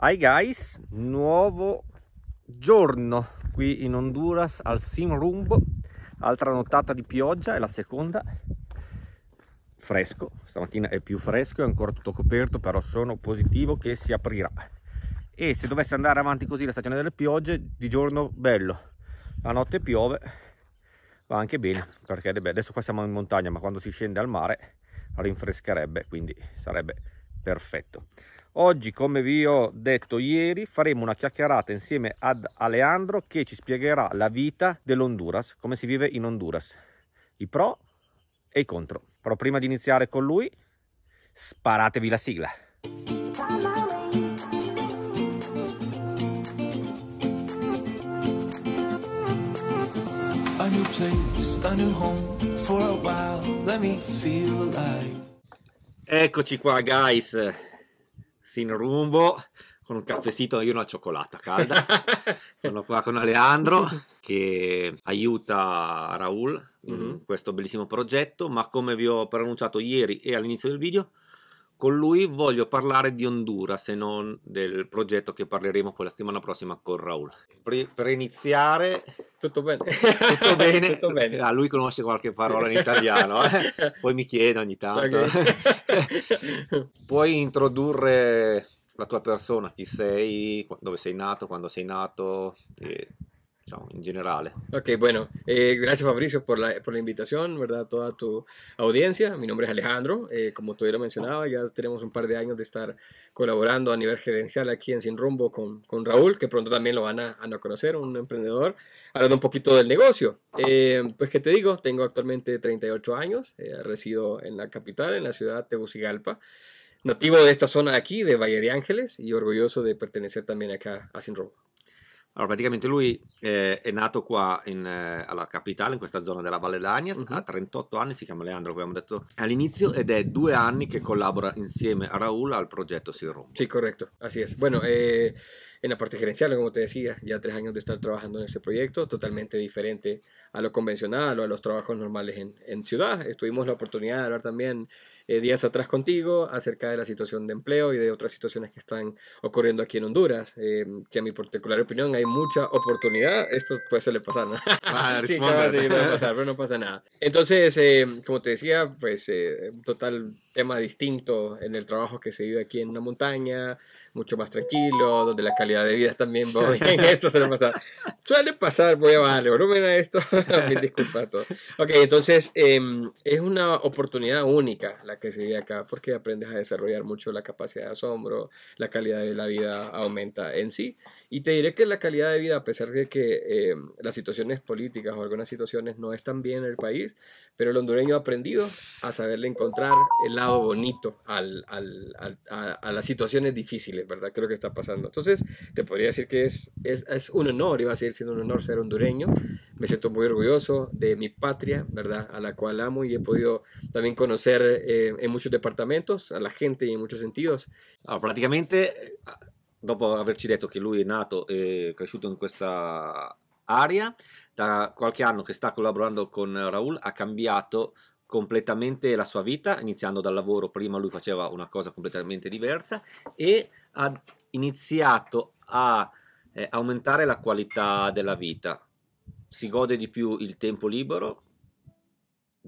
Hi guys, nuovo giorno qui in Honduras al Sim Rumbo, altra nottata di pioggia, è la seconda, fresco, stamattina è più fresco, è ancora tutto coperto, però sono positivo che si aprirà. E se dovesse andare avanti così la stagione delle piogge, di giorno bello, la notte piove, va anche bene, perché adesso qua siamo in montagna, ma quando si scende al mare rinfrescherebbe, quindi sarebbe perfetto. Oggi, come vi ho detto ieri, faremo una chiacchierata insieme ad Aleandro che ci spiegherà la vita dell'Honduras, come si vive in Honduras, i pro e i contro. Però prima di iniziare con lui, sparatevi la sigla. A new place, a new home, for a while, let me feel alive. Eccoci qua, guys sin rumbo con un caffessito io una cioccolata calda sono qua con Aleandro che aiuta Raul in mm-hmm. questo bellissimo progetto ma come vi ho preannunciato ieri e all'inizio del video con lui voglio parlare di Honduras e non del progetto che parleremo poi la settimana prossima con Raul. Per, per iniziare... Tutto bene. Tutto bene. Tutto bene. Ah, lui conosce qualche parola in italiano, eh? poi mi chiede ogni tanto. Okay. Puoi introdurre la tua persona, chi sei, dove sei nato, quando sei nato... E en general. Ok, bueno, eh, gracias Fabricio por la, por la, invitación, ¿verdad? Toda tu audiencia. Mi nombre es Alejandro, eh, como tú ya lo mencionaba, ya tenemos un par de años de estar colaborando a nivel gerencial aquí en Sin Rumbo con, con Raúl, que pronto también lo van a, a conocer, un emprendedor, hablando un poquito del negocio. Eh, pues, ¿qué te digo? Tengo actualmente 38 años, resido en la capital, en la ciudad de Tegucigalpa nativo de esta zona aquí, de Valle de Ángeles, y orgulloso de pertenecer también acá a Sin Rumbo. Allora, praticamente lui eh, è nato qua in, eh, alla capitale, in questa zona della Valle d'Agnes, uh-huh. ha 38 anni, si chiama Leandro, come abbiamo detto all'inizio, ed è due anni che collabora insieme a Raúl al progetto Sirom. Sì, corretto, así es. Bueno, eh, en la parte gerencial, como te decía, ya tres años de estar trabajando en este proyecto, totalmente diferente a lo convencional o a los trabajos normales en, en ciudad. Estuvimos la oportunidad de hablar también eh, días atrás contigo acerca de la situación de empleo y de otras situaciones que están ocurriendo aquí en Honduras, eh, que a mi particular opinión hay mucha oportunidad, esto puede suele pasar, ¿no? Sí, claro, sí, puede pasar, pero no pasa nada. Entonces, eh, como te decía, pues total tema distinto en el trabajo que se vive aquí en una montaña, mucho más tranquilo, donde la calidad de vida también va bien. Esto suele pasar. Suele pasar, voy a bajarle volumen a esto. Mil disculpas a todos. Ok, entonces em, es una oportunidad única la que se vive acá porque aprendes a desarrollar mucho la capacidad de asombro, la calidad de la vida aumenta en sí. Y te diré que la calidad de vida, a pesar de que em, las situaciones políticas o algunas situaciones no están bien en el país, pero el hondureño ha aprendido a saberle encontrar el lado bonito al, al, a, a, las situaciones difíciles, ¿verdad? Creo que está pasando. Entonces, te podría decir que es, es, es un honor, va a seguir siendo un honor ser hondureño. Me siento muy orgulloso de mi patria, ¿verdad? A la cual amo y he podido también conocer eh, en muchos departamentos, a la gente y en muchos sentidos. Allora, praticamente, dopo averci detto che lui è nato e cresciuto in questa area, da qualche anno che sta collaborando con Raul ha cambiato completamente la sua vita, iniziando dal lavoro, prima lui faceva una cosa completamente diversa e ha iniziato a eh, aumentare la qualità della vita. Si gode di più il tempo libero,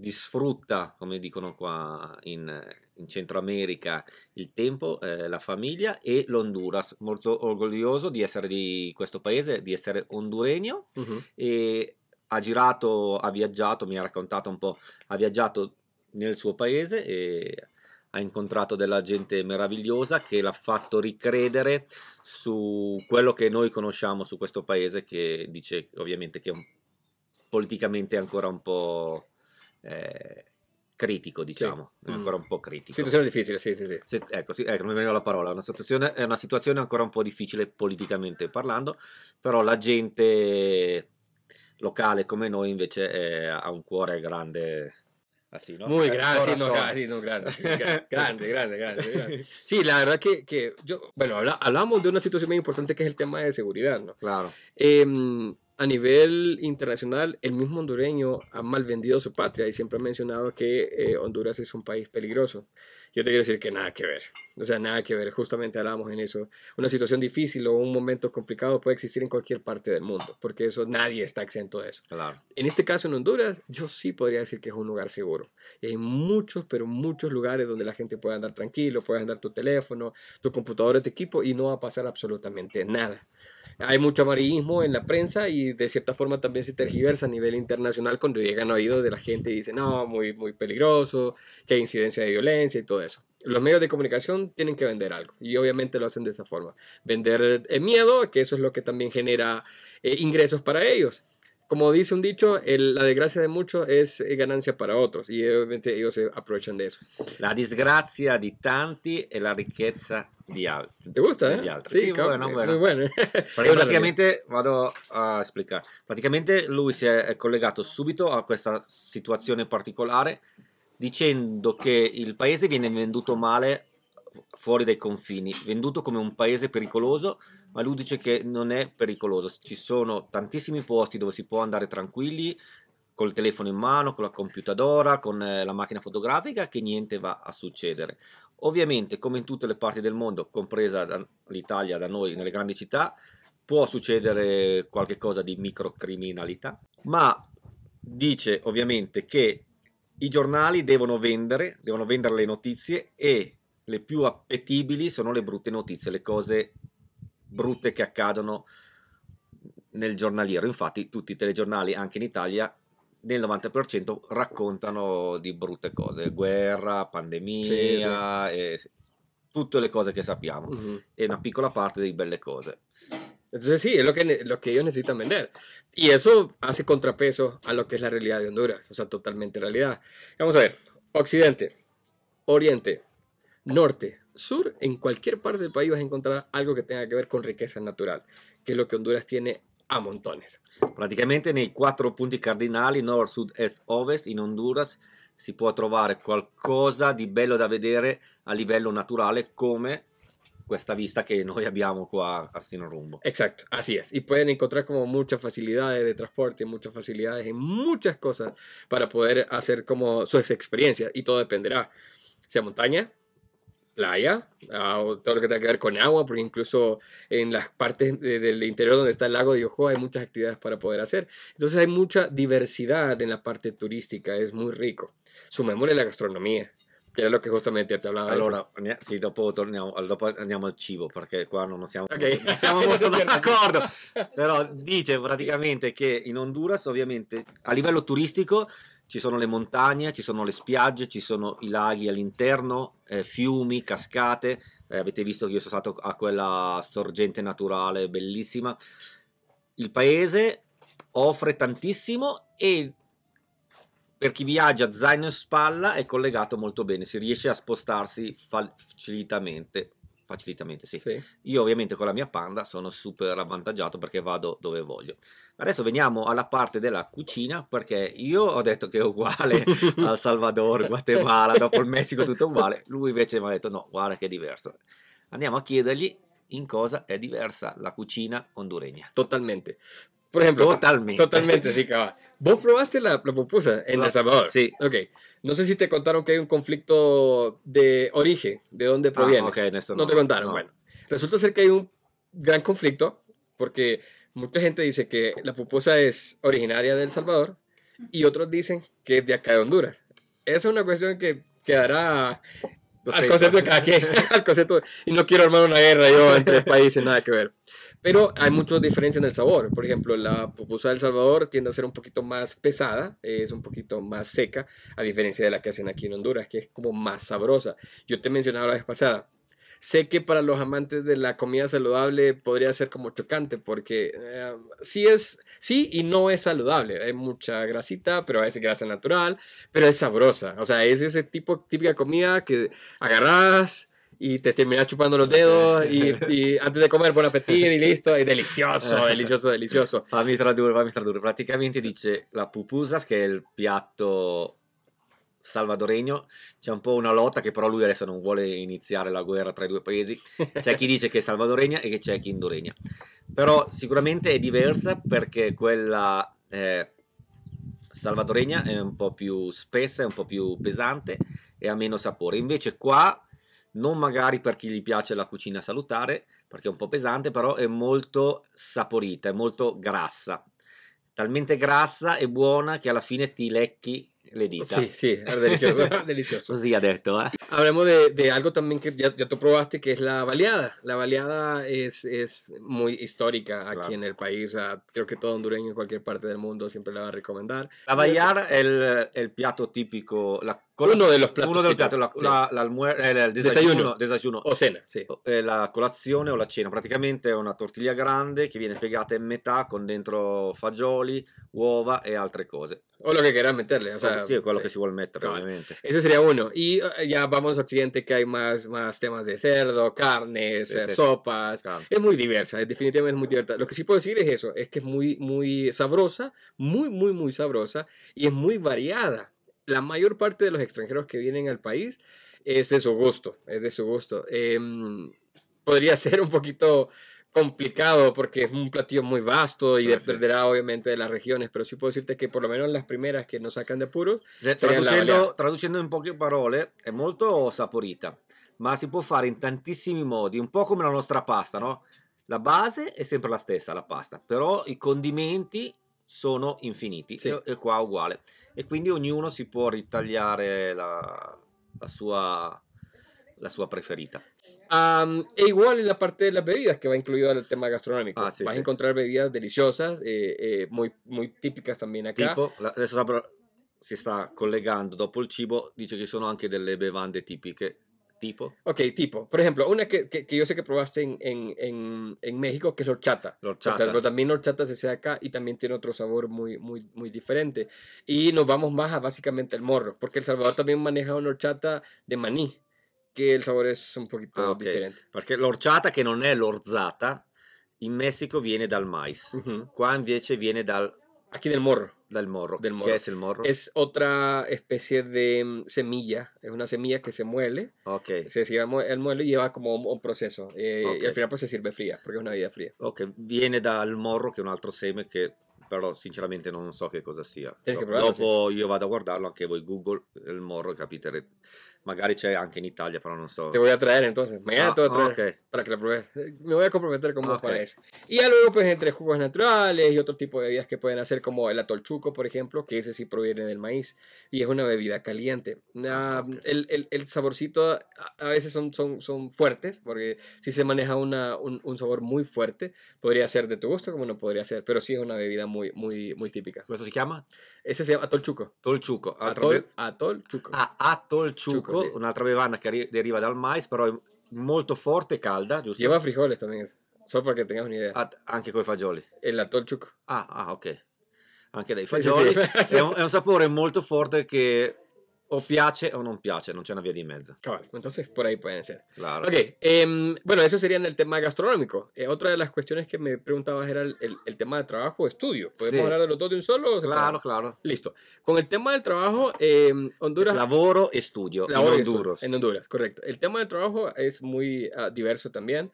disfrutta, come dicono qua in, in Centro America, il tempo, eh, la famiglia e l'Honduras. Molto orgoglioso di essere di questo paese, di essere honduregno uh-huh. e ha girato, ha viaggiato, mi ha raccontato un po', ha viaggiato nel suo paese e ha incontrato della gente meravigliosa che l'ha fatto ricredere su quello che noi conosciamo su questo paese che dice ovviamente che è un, politicamente ancora un po' eh, critico, diciamo, sì. è ancora un po' critico. Situazione difficile, sì, sì, sì. Se, ecco, sì, ecco, non mi veniva la parola, una situazione, è una situazione ancora un po' difficile politicamente parlando, però la gente locale come noi invece è, ha un cuore grande. Así, ¿no? Muy grande, sí, no, sí, no, grande, grande, grande, grande, grande, Sí, la verdad que, que yo, bueno, hablamos de una situación muy importante que es el tema de seguridad, ¿no? Claro. Eh, a nivel internacional, el mismo hondureño ha mal vendido su patria y siempre ha mencionado que eh, Honduras es un país peligroso. Yo te quiero decir que nada que ver. O sea, nada que ver. Justamente hablábamos en eso. Una situación difícil o un momento complicado puede existir en cualquier parte del mundo, porque eso nadie está exento de eso. Claro. En este caso, en Honduras, yo sí podría decir que es un lugar seguro. Y hay muchos, pero muchos lugares donde la gente puede andar tranquilo, puede andar tu teléfono, tu computadora, tu equipo y no va a pasar absolutamente nada hay mucho amarillismo en la prensa y de cierta forma también se tergiversa a nivel internacional cuando llegan oídos de la gente y dicen, no, muy, muy peligroso, que hay incidencia de violencia y todo eso. Los medios de comunicación tienen que vender algo y obviamente lo hacen de esa forma. Vender el miedo, que eso es lo que también genera eh, ingresos para ellos como dice un dicho, la desgracia de muchos es eh, ganancia para otros y obviamente ellos se aprovechan de eso. La disgrazia di tanti e la ricchezza di altri. ¿Te gusta? Eh? Sì, sì bueno, bueno. Bueno. praticamente, vado a spiegare, praticamente lui si è collegato subito a questa situazione particolare dicendo che il paese viene venduto male fuori dai confini, venduto come un paese pericoloso ma lui dice che non è pericoloso, ci sono tantissimi posti dove si può andare tranquilli col telefono in mano, con la computadora, con eh, la macchina fotografica, che niente va a succedere. Ovviamente, come in tutte le parti del mondo, compresa l'Italia da noi nelle grandi città, può succedere qualche cosa di microcriminalità, ma dice ovviamente che i giornali devono vendere, devono vendere le notizie e le più appetibili sono le brutte notizie, le cose brutte che accadono nel giornaliero. Infatti tutti i telegiornali, anche in Italia, nel 90% raccontano di brutte cose, guerra, pandemia, sì, sì. tutte le cose che sappiamo uh-huh. e una piccola parte di belle cose. Entonces sí, es lo que, lo que ellos necesitan vender. Y eso hace contrapeso a lo que es la realidad de Honduras, o sea, totalmente realidad. Vamos a ver, Occidente, Oriente, Norte, sur, en cualquier parte del país vas a encontrar algo que tenga que ver con riqueza natural, que es lo que Honduras tiene a montones. Praticamente nei quattro punti cardinali, nord, sud, est, ovest, in Honduras si può trovare qualcosa di bello da vedere a livello naturale come questa vista que noi abbiamo qua a Sino Rumbo. Exacto, así es. Y pueden encontrar como muchas facilidades de transporte, muchas facilidades en muchas cosas para poder hacer como sus experiencias y todo dependerá, sea montaña, playa, o todo lo que tenga que ver con agua, porque incluso en las partes del interior donde está el lago de Yoho hay muchas actividades para poder hacer. Entonces hay mucha diversidad en la parte turística, es muy rico. Sumémosle la gastronomía, che è lo che justamente ti hablaba allora sì dopo torniamo dopo andiamo al cibo perché qua non siamo, okay. non siamo molto d'accordo però dice praticamente che in Honduras ovviamente a livello turistico ci sono le montagne, ci sono le spiagge, ci sono i laghi all'interno, eh, fiumi, cascate. Eh, avete visto che io sono stato a quella sorgente naturale bellissima. Il paese offre tantissimo e per chi viaggia zaino in spalla è collegato molto bene, si riesce a spostarsi facilitamente facilitamente, sì. sì. Io ovviamente con la mia Panda sono super avvantaggiato perché vado dove voglio. Adesso veniamo alla parte della cucina perché io ho detto che è uguale al Salvador, Guatemala, dopo il Messico tutto uguale, lui invece mi ha detto no, guarda che è diverso. Andiamo a chiedergli in cosa è diversa la cucina hondureña. Totalmente. Por ejemplo, totalmente. Totalmente, sí, cabal. ¿Vos probaste la, la pupusa en El Salvador? Sí. Ok. No sé si te contaron que hay un conflicto de origen, de dónde ah, proviene. Ah, okay, no, no, te contaron. Bueno, resulta ser que hay un gran conflicto porque mucha gente dice que la pupusa es originaria de El Salvador y otros dicen que es de acá de Honduras. Esa es una cuestión que quedará al concepto de cada quien, al concepto, y no quiero armar una guerra yo entre países, nada que ver. Pero hay muchas diferencias en el sabor. Por ejemplo, la pupusa del Salvador tiende a ser un poquito más pesada, es un poquito más seca, a diferencia de la que hacen aquí en Honduras, que es como más sabrosa. Yo te mencionaba la vez pasada, sé que para los amantes de la comida saludable podría ser como chocante porque eh, sí es sí y no es saludable hay mucha grasita pero es grasa natural pero es sabrosa o sea es ese tipo típica comida que agarras y te terminas chupando los dedos y, antes de comer buon appetito y listo, è delicioso, delicioso, delicioso. Fammi tradurre, fammi tradurre. Praticamente dice la pupusas, che è il piatto salvadoregno, c'è un po' una lotta che però lui adesso non vuole iniziare la guerra tra i due paesi, c'è chi dice che è salvadoregna e che c'è chi è indoregna. Però sicuramente è diversa perché quella eh, salvadoregna è un po' più spessa, è un po' più pesante e ha meno sapore. Invece qua, non magari per chi gli piace la cucina salutare, perché è un po' pesante, però è molto saporita, è molto grassa. Talmente grassa e buona che alla fine ti lecchi le dita. Sí, sí, es delicioso. delicioso. Così ha detto, eh. Hablemos de, de algo también que ya, ya, tú probaste, que es la baleada. La baleada es, es muy histórica aquí Claro. en el país. o sea, creo que todo hondureño en cualquier parte del mundo siempre la va a recomendar. La bailar è il, è il piatto tipico, la, Uno de los platos uno del típicos, piatto, la, sì. la- eh, il Desayuno. desayuno, desayuno. O cena, sí. eh, la colazione o la cena. Praticamente è una tortiglia grande che viene piegata in metà con dentro fagioli, uova e altre cose. O lo que quieras meterle. O sea, sì, è quello sí. che si vuole mettere, Cabal. ovviamente. Ese sería uno. Y eh, ya vamos a Occidente, que hay más, más temas de cerdo, carnes, Sí, sí. sopas. Claro. Es muy diversa, es definitivamente muy diversa. Lo que sí puedo decir es eso, es que es muy, muy sabrosa, muy, muy, muy sabrosa y es muy variada. La mayor parte de los extranjeros que vienen al país es de su gusto, es de su gusto. Em, podría ser un poquito complicado porque es un platillo muy vasto y dependerá obviamente de las regiones, pero sí puedo decirte que por lo menos las primeras que nos sacan de puros, Se- Seria la traducendo, traducendo in poche parole, è molto saporita, ma si può fare in tantissimi modi, un po' come la nostra pasta, no? La base è sempre la stessa, la pasta, però i condimenti sono infiniti Sì. e, e qua uguale. E quindi ognuno si può ritagliare la, la sua, la sua preferita. Am, e igual en la parte de las bebidas, que va incluido el tema gastronómico. Ah, sí, Vas sí. a encontrar bebidas deliciosas, eh, eh, muy, muy típicas también acá. Tipo, la- adesso si sta collegando dopo il cibo, dice che ci sono anche delle bevande tipiche, tipo Ok, tipo, por ejemplo, una que, que, que yo sé que probaste en, en, en, en México, que es la horchata. O sea, pero también la horchata se hace acá y también tiene otro sabor muy, muy, muy diferente. Y nos vamos más a básicamente el morro, porque El Salvador también maneja una horchata de maní, que el sabor es un poquito Ah, ok. diferente. Perché l'orciata, che non è l'orzata, in Messico viene dal mais. Ujú. Qua invece viene dal, Aquí del morro. Dal morro. Del morro. è il morro? Es otra especie de mm, semilla, es una semilla que se muele Ok, se mu- el muelo y lleva como un, un proceso. eh, Y Ok. al final pues se sirve fría, porque es una bebida fría. ok, viene dal morro, che è un altro seme che però sinceramente non so che cosa sia. Dopo io vado a guardarlo, anche voi Google il morro, capite? Magari c'è anche in Italia, però non so. Te voy a traer entonces, mañana Ah, te voy a traer ok. para que la pruebes. Me voy a comprometer con vos Ok. para eso. Y ya luego pues entre jugos naturales y otro tipo de bebidas que pueden hacer como el atolchuco, por ejemplo, que ese sí proviene del maíz y es una bebida caliente. Ah, ok. el, el- el saborcito a, veces son, son, son fuertes, porque si se maneja una, un, un sabor muy fuerte, podría ser de tu gusto como no podría ser, pero sí es una bebida muy, muy, muy típica. Questo si chiama? Ese se llama atolchuco. Tolciuco. Altra Atol, be- atolchuco. Ah, Ciuco, sì. un'altra bevanda che deriva dal mais, però è molto forte e calda, giusto? Lleva frijoles también, solo que tengas una idea. Ah, anche con i fagioli. El atolchuco. Ah, ah, ok. Anche dai Sì, sì, fagioli. sì. È, un, è un sapore molto forte che o piace o non piace, non c'è una via di mezzo. Cabal, entonces por ahí pueden ser. Claro. Ok, em, bueno, eso sería en el tema gastronómico. Eh, otra de las cuestiones que me preguntabas era el, el- el tema de trabajo o estudio. ¿Podemos Sí. hablar de los dos de un solo? Claro, claro. Listo. Con el tema del trabajo, em, Honduras... Laboro y in estudio. Honduras. En Honduras, correcto. El tema del trabajo es muy ah, diverso también.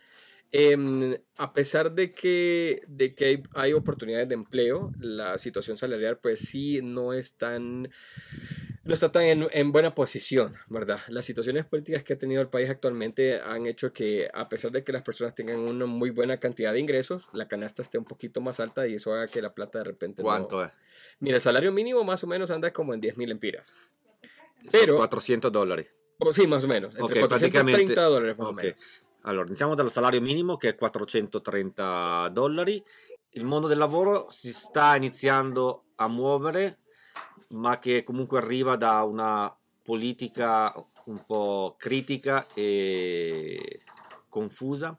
Em, a pesar de que, de que hay, hay oportunidades de empleo, la situación salarial pues sí no es tan, no está tan en, en buena posición, ¿verdad? Las situaciones políticas que ha tenido el país actualmente han hecho que a pesar de que las personas tengan una muy buena cantidad de ingresos, la canasta esté un poquito más alta y eso haga que la plata de repente no- Quanto è? Mira, el salario mínimo más o menos anda como en 10 mil empiras. Pero- 400 dollari. O- Sí, más o menos. Entre Ok, 430 praticamente- dólares más o Ok. menos. Allora, iniziamo dal salario minimo che è 430 dollari. Il mondo del lavoro si sta iniziando a muovere, ma che comunque arriva da una politica un po' critica e confusa.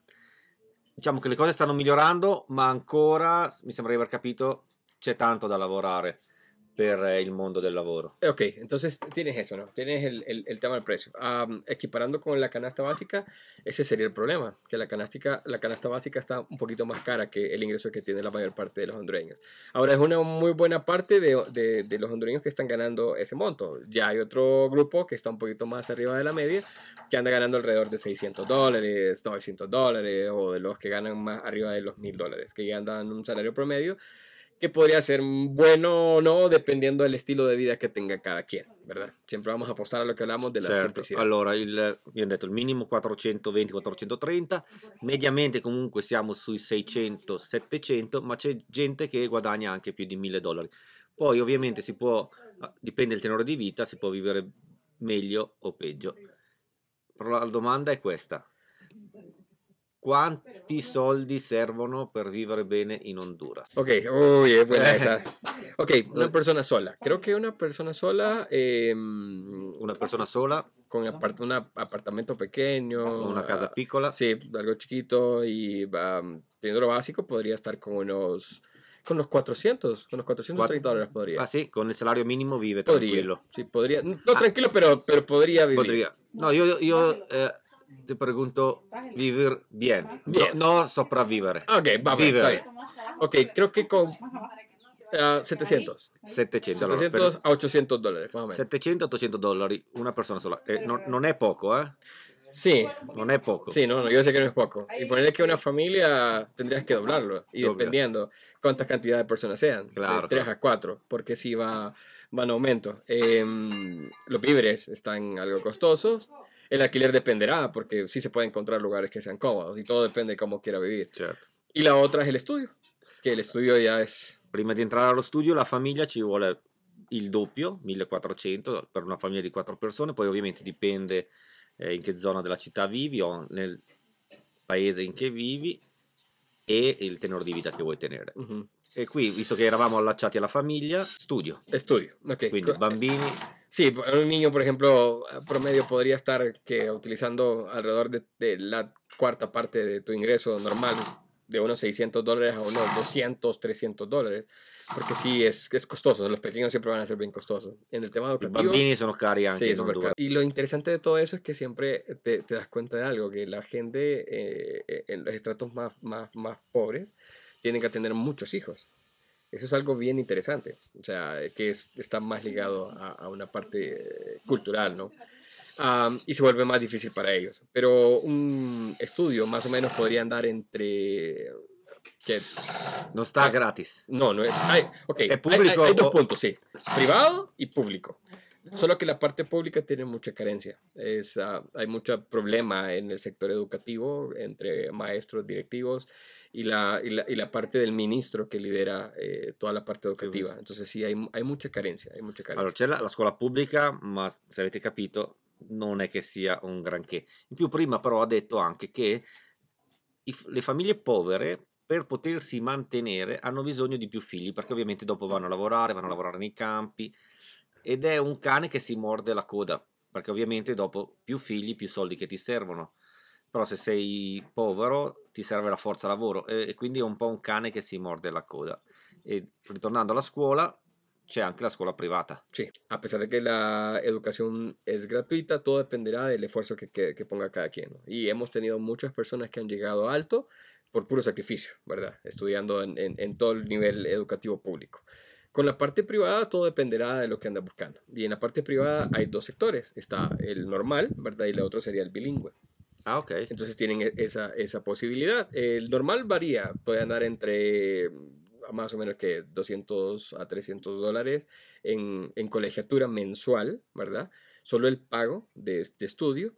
Diciamo che le cose stanno migliorando, ma ancora, mi sembra di aver capito, c'è tanto da lavorare per eh, il mondo del lavoro. Ok, entonces tienes eso, ¿no? Tienes el, tema del precio. Am, equiparando con la canasta básica, ese sería el problema, que la, canasta básica está un poquito más cara que el ingreso que tiene la mayor parte de los hondureños. Ahora es una muy buena parte de los hondureños que están ganando ese monto. Ya hay otro grupo que está un poquito más arriba de la media, que anda ganando alrededor de 600 dólares, 900 dólares, o de los que ganan más arriba de los 1000 dólares, que ya andan un salario promedio que podría ser bueno o no dependiendo del estilo de vida che tenga cada quien, ¿verdad? Siempre vamos a apostar a lo che hablamos della certo. semplicità. Allora, il, abbiamo detto il minimo 420-430, mediamente comunque siamo sui 600-700, ma c'è gente che guadagna anche più di 1000 dollari. Poi ovviamente si può, ah, dipende dal tenore di vita, si può vivere meglio o peggio. Però la domanda è questa. Quanti soldi servono per vivere bene in Honduras? Ok, uy, es buena esa. Ok, una persona sola. Creo que una persona sola, eh, Una persona sola, con apart un apartamento pequeño. una casa ah, piccola, Sí, algo chiquito y um, teniendo lo básico podría estar con unos, con unos 400, con unos 430 dólares podría. ah sì, con il salario minimo vive podría, tranquillo. sí, podría. No tranquilo, pero, pero podría vivir. Podría. No, io, io eh, ti pregunto vivir bien, Bien. No, no sopravvivere. Ok, va bien, está bien. Ok, creo que con ah, 700. 700, allora, per- 700 a 800 dólares, más o menos. 700-800 dollari una persona sola. Eh, non, non è poco, eh? Sí, Non è poco. Sí, no, no, yo sé que no es poco. Y ponerle que una familia tendrías que doblarlo. Y Doblar. dependiendo cuántas cantidad de personas sean. Claro, De 3 claro. a 4. Porque sí va, va en aumento. Em, los víveres están algo costosos. El alquiler dependerá, porque sí se puede encontrar lugares que sean cómodos. Y todo depende de cómo quiera vivir. Certo. Y la otra es el estudio. Que el estudio ya es. Prima di entrare allo studio la famiglia ci vuole il doppio, 1400 per una famiglia di 4 persone, poi ovviamente dipende eh, in che zona della città vivi o nel paese in che vivi e il tenore di vita che vuoi tenere. ujú, E qui, visto che eravamo allacciati alla famiglia, studio. Estudio. Ok. Quindi bambini, Sí, un niño, por ejemplo, promedio podría estar que utilizando alrededor de, de la cuarta parte de tu ingreso normal, de unos 600 dólares a unos 200, 300 dólares, porque sí es, es costoso, los pequeños siempre van a ser bien costosos. En el tema educativo, bambini sono cari anche sí. Y lo interesante de todo eso es que siempre te, te das cuenta de algo, que la gente eh, en los estratos más, más, más pobres tienen que tener muchos hijos. Eso es algo bien interesante, o sea, que es, está más ligado a, a una parte eh, cultural, ¿no? Am, y se vuelve más difícil para ellos. Pero un estudio más o menos podría andar entre... Que, Non sta Ah. gratis. no, no es... Hay, ¿Es hay- público hay, hay dos puntos, sí. Privado y público. Solo que la parte pública tiene mucha carencia. Es, ah, hay mucho problema en el sector educativo entre maestros, directivos y la, y la, y la parte del ministro que lidera eh, toda la parte educativa. Entonces sí, hay, hay mucha carencia. Hay mucha Allora, carencia. c'è la, la scuola pubblica, ma se avete capito, non è che sia un granché. In più, prima però ha detto anche che i le famiglie povere, per potersi mantenere, hanno bisogno di più figli, perché ovviamente dopo vanno a lavorare, vanno a lavorare nei campi, ed è un cane che si morde la coda, perché ovviamente dopo più figli, più soldi che ti servono. Però se sei povero ti serve la forza lavoro e, e quindi è un po' un cane che si morde la coda. E ritornando alla scuola, c'è anche la scuola privata. Sí, a pesar de que la educación es gratuita, todo dependerá del esfuerzo que, ponga cada quien. ¿no? Y hemos tenido muchas personas que han llegado alto por puro sacrificio, ¿verdad? Estudiando en, en- en todo el nivel educativo público. Con la parte privada, todo dependerá de lo que andas buscando. Y en la parte privada hay dos sectores. Está el normal, ¿verdad? Y el otro sería el bilingüe. Ah, ok. Entonces tienen e- esa, esa posibilidad. El normal varía, puede andar entre mm, más o menos que 200 a 300 dólares en, en colegiatura mensual, ¿verdad? Solo el pago de, de estudio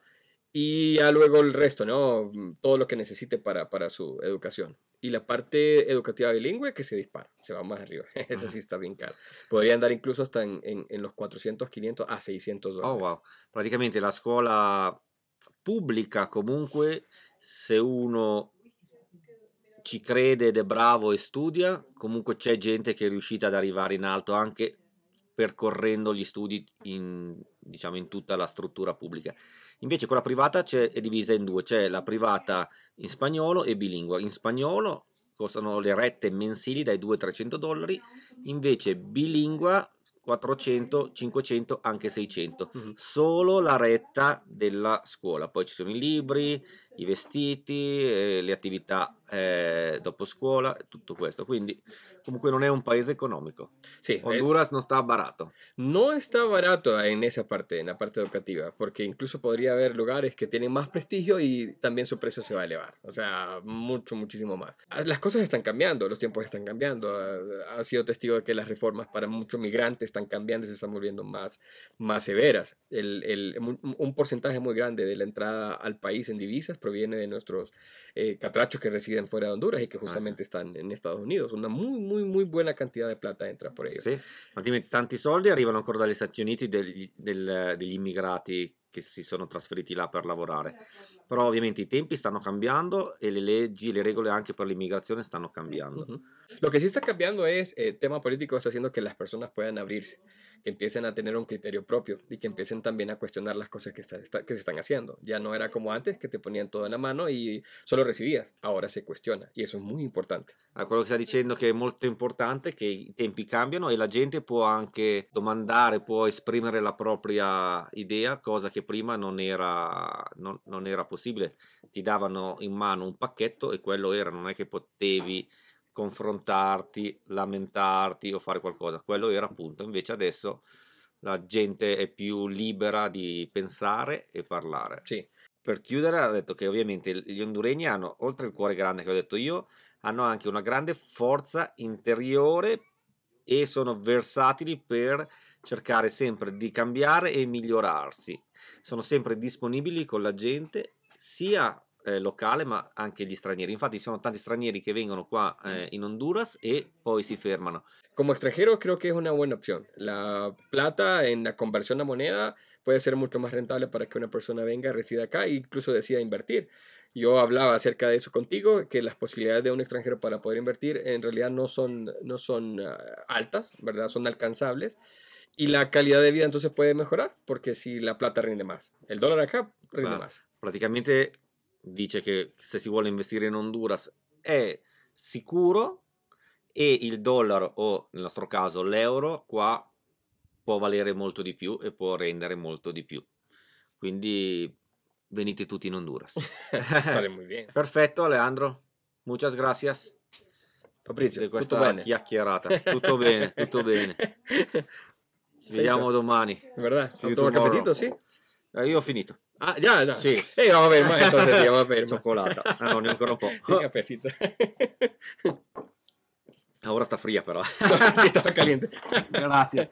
y ya luego el resto, ¿no? Mm, Todo lo que necesite para, para su educación. Y la parte educativa bilingüe que se dispara, se va más arriba. Esa sí está bien cara. Podría andar incluso hasta en, en- en los 400, 500 a 600 dólares. Oh wow, praticamente la scuola pubblica comunque se uno ci crede ed è bravo e studia, comunque c'è gente che è riuscita ad arrivare in alto anche percorrendo gli studi in, diciamo, in tutta la struttura pubblica. Invece quella privata è divisa in due, c'è la privata in spagnolo e bilingue. In spagnolo costano le rette mensili dai 200-300 dollari, invece bilingua 400, 500, anche 600 Ujú. solo la retta della scuola. Poi ci sono i libri, i vestiti, eh, le attività eh, dopo scuola, tutto questo. Quindi comunque non è un paese económico. Sí, Honduras es- no está barato. no está barato en esa parte, en la parte educativa, porque incluso podría haber lugares que tienen más prestigio y también su precio se va a elevar. O sea, mucho, muchísimo más. Las cosas están cambiando, los tiempos están cambiando. Ha sido testigo de que las reformas para muchos migrantes están cambiando y se están volviendo más, más severas. El, el- un, un porcentaje muy grande de la entrada al país en divisas proviene de nuestros eh, catrachos que residen fuera de Honduras y que justamente están en Estados Unidos. Una muy, muy, muy buena cantidad de plata entra por ellos. Sì, altrimenti tanti soldi arrivano ancora dagli Stati Uniti degli, del- degli immigrati che si sono trasferiti là per lavorare. Però ovviamente i tempi stanno cambiando e le leggi, le regole anche per l'immigrazione stanno cambiando. Ujú. Lo que sí está cambiando es el tema político, está haciendo que las personas puedan abrirse, que empiecen a tener un criterio propio y que empiecen también a cuestionar las cosas que, está- que se están haciendo. Ya no era como antes, que te ponían todo en la mano y solo recibías. Ahora se cuestiona y eso es muy importante. Ah, quello che sta dicendo che è molto importante che i tempi cambiano e la gente può anche domandare, può esprimere la propria idea, cosa che prima non era, non- non era possibile. Ti davano in mano un pacchetto e quello era, non è che potevi confrontarti, lamentarti o fare qualcosa, quello era appunto. Invece adesso la gente è più libera di pensare e parlare. Sí, Per chiudere, ha detto che ovviamente gli honduregni hanno, oltre il cuore grande che ho detto io, hanno anche una grande forza interiore e sono versatili per cercare sempre di cambiare e migliorarsi. Sono sempre disponibili con la gente, sia eh, locale ma anche gli stranieri. Infatti ci sono tanti stranieri che vengono qua eh, in Honduras e poi si fermano. como extranjero creo que es una buena opción. La plata en la conversión a moneda puede ser mucho más rentable para que una persona venga, resida acá e incluso decida invertir. Yo hablaba acerca de eso contigo, que las posibilidades de un extranjero para poder invertir en realidad no son, no son ah, altas, ¿verdad? Son alcanzables. Y la calidad de vida entonces puede mejorar, porque si la plata rinde más. El dólar acá rinde Claro. más. praticamente dice che se si vuole investire in Honduras è sicuro e il dollaro o nel nostro caso l'euro qua può valere molto di più e può rendere molto di più. Quindi venite tutti in Honduras. Sale muy bien. Perfetto Alejandro, muchas gracias Fabrizio, di tutto questa bene. chiacchierata. Tutto bene, tutto bene. Vediamo domani. ¿Verdad? See you ¿Vamos a tomar tomorrow. cafecito? Sí. Eh, io ho finito. Ah, ya, ya. Sì. Eh, vamos a ver más entonces, sí, vamos a ver más. Cioccolata. Ah, no, ne ho ancora un po'. Sí, cafecito. Ora sta fria però. sí, estaba caliente. Grazie.